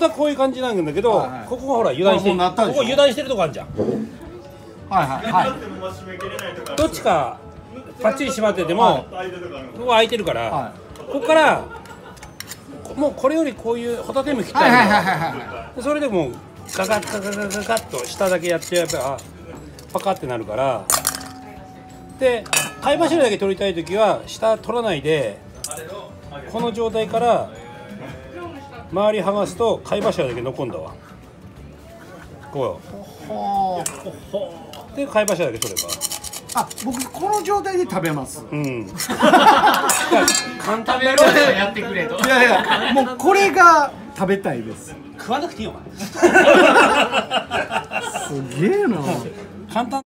当はこういう感じなんだけど、はいはい。ここがほら油断してあもうなったでしょ。ここ油断してるとこあるじゃん。はいはい。はい。どっちかパッチリ閉まってても、ここ開いてるから、はここからもうこれよりこういうホタテも切ったはいはいら、はいはいはい。それでもうガガッガガガガガッと下だけやってやっぱあパカってなるから。で貝柱だけ取りたい時は下取らないでこの状態から周り剥がすと貝柱だけ残んだわ。こう。よで貝柱だけ取れば。あ僕この状態で食べます。うん。簡単だろやってくれと。いやいやもうこれが食べたいです。食わなくていいよお前。すげえな。簡単